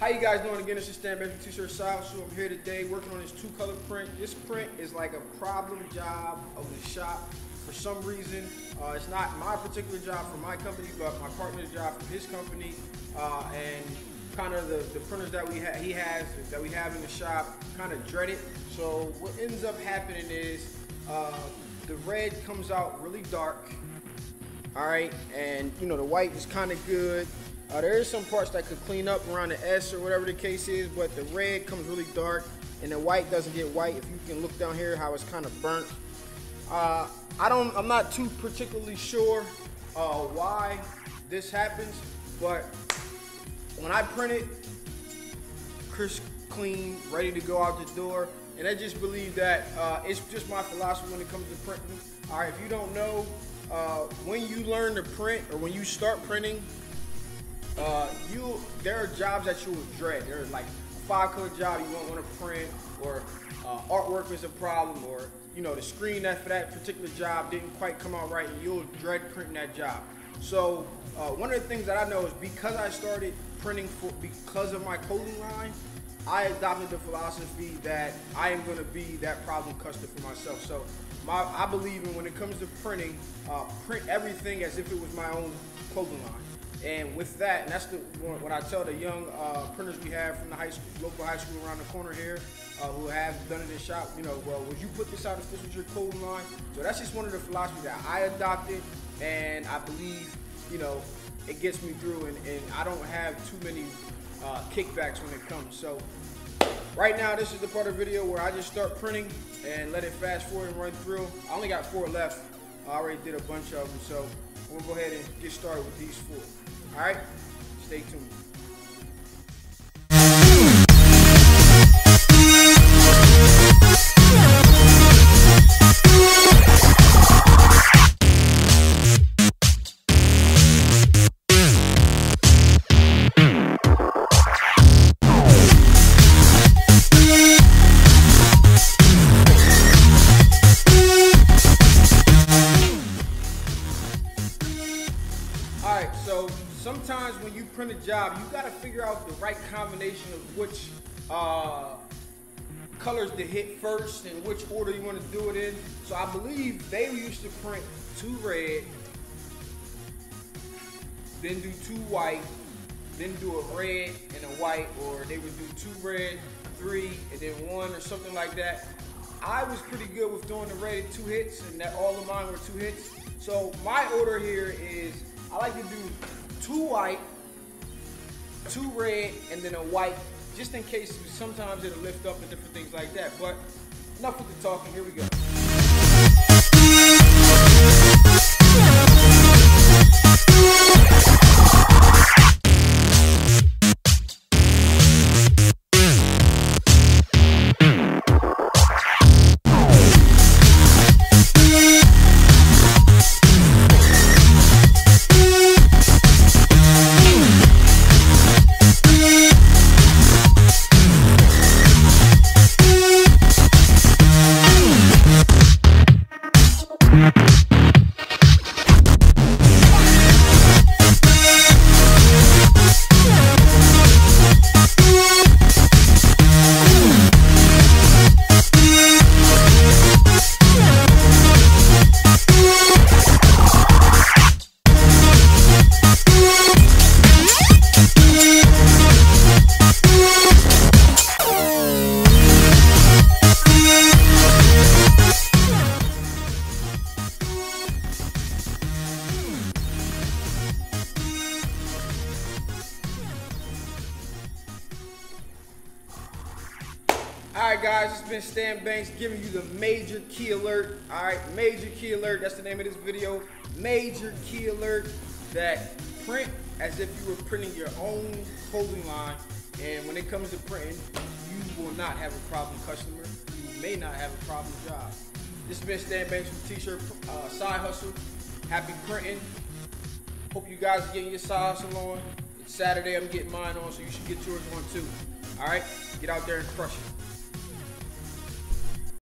How you guys doing? Again, this is Stan Benjamin T-shirt style. So I'm here today working on this two color print. This print is like a problem job of the shop. For some reason, uh, it's not my particular job for my company, but my partner's job for his company. Uh, and kind of the, the printers that we ha- he has that we have in the shop kind of dread it. So what ends up happening is uh, the red comes out really dark. All right, and you know the white is kind of good. Uh, there is some parts that could clean up around the S or whatever the case is, but the red comes really dark and the white doesn't get white. If you can look down here, how it's kind of burnt. Uh, I don't, I'm not too particularly sure uh, why this happens, but when I print it, crisp, clean, ready to go out the door. And I just believe that uh, it's just my philosophy when it comes to printing. All right, if you don't know, uh, when you learn to print or when you start printing, uh, you there are jobs that you will dread. There's like a five color job you won't want to print, or uh, artwork is a problem, or you know the screen that for that particular job didn't quite come out right, and you'll dread printing that job. So uh, one of the things that I know is because I started printing for because of my clothing line, I adopted the philosophy that I am going to be that problem customer for myself. So my, I believe in when it comes to printing, uh, print everything as if it was my own clothing line. And with that, and that's the what I tell the young uh, printers we have from the high school, local high school around the corner here, uh, who have done it in shop. You know, well, would you put this out if this was your clothing line? So that's just one of the philosophies that I adopted, and I believe, you know, it gets me through, and, and I don't have too many uh, kickbacks when it comes. So right now, this is the part of the video where I just start printing and let it fast forward and run through. I only got four left. I already did a bunch of them, so we'll go ahead and get started with these four. All right, stay tuned. All right, so sometimes when you print a job, you got to figure out the right combination of which uh, colors to hit first and which order you want to do it in. So I believe they used to print two red, then do two white, then do a red and a white, or they would do two red, three, and then one or something like that. I was pretty good with doing the red two hits, and that all of mine were two hits. So my order here is I like to do two white, two red, and then a white, just in case sometimes it'll lift up and different things like that. But enough with the talking. Here we go. you All right, guys, it's been Stan Banks giving you the major key alert. All right, major key alert. That's the name of this video. Major key alert that print as if you were printing your own clothing line. And when it comes to printing, you will not have a problem customer. You may not have a problem job. This has been Stan Banks from T-shirt uh, Side Hustle. Happy printing. Hope you guys are getting your side hustle on. It's Saturday, I'm getting mine on, so you should get yours on too. All right, get out there and crush it.